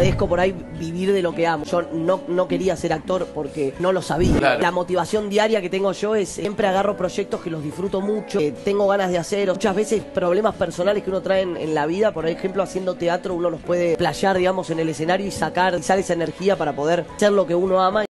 agradezco por ahí vivir de lo que amo. Yo no, no quería ser actor porque no lo sabía. La motivación diaria que tengo yo es siempre agarro proyectos que los disfruto mucho, que tengo ganas de hacer. Muchas veces problemas personales que uno trae en, en la vida, por ejemplo, haciendo teatro, uno los puede playar, digamos, en el escenario y sacar, esa energía para poder ser lo que uno ama.